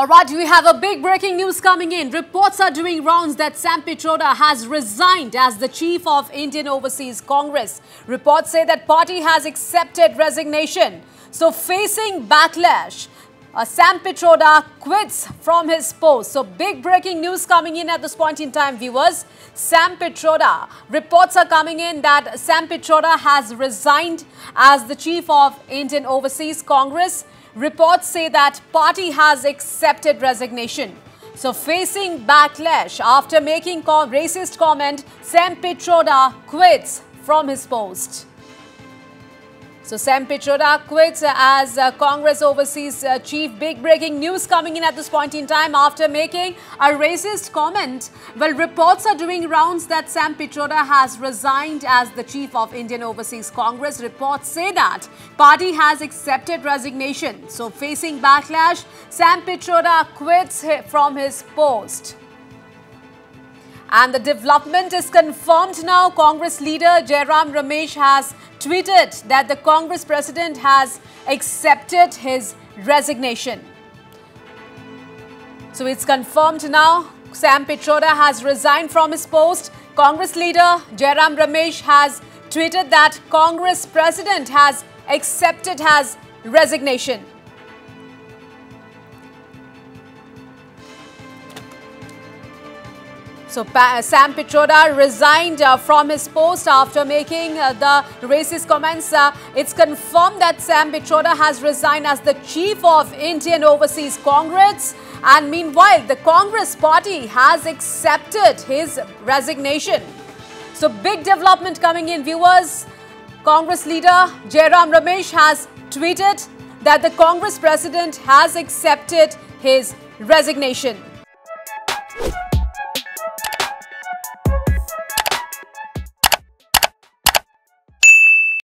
All right, we have a big breaking news coming in. Reports are doing rounds that Sam Pitroda has resigned as the chief of Indian Overseas Congress. Reports say that party has accepted resignation. So facing backlash, uh, Sam Pitroda quits from his post. So big breaking news coming in at this point in time, viewers. Sam Pitroda, reports are coming in that Sam Pitroda has resigned as the chief of Indian Overseas Congress. Reports say that party has accepted resignation. So facing backlash after making racist comment, Sam Pitroda quits from his post. So Sam Pitroda quits as uh, Congress Overseas uh, Chief. Big breaking news coming in at this point in time after making a racist comment. Well, reports are doing rounds that Sam Pitroda has resigned as the Chief of Indian Overseas Congress. Reports say that party has accepted resignation. So facing backlash, Sam Pitroda quits from his post. And the development is confirmed now. Congress leader Jairam Ramesh has tweeted that the Congress president has accepted his resignation. So it's confirmed now. Sam Pitroda has resigned from his post. Congress leader Jairam Ramesh has tweeted that Congress president has accepted his resignation. So Sam Pitroda resigned uh, from his post after making uh, the racist comments. Uh, it's confirmed that Sam Pitroda has resigned as the chief of Indian Overseas Congress. And meanwhile, the Congress party has accepted his resignation. So big development coming in, viewers. Congress leader Jairam Ramesh has tweeted that the Congress president has accepted his resignation.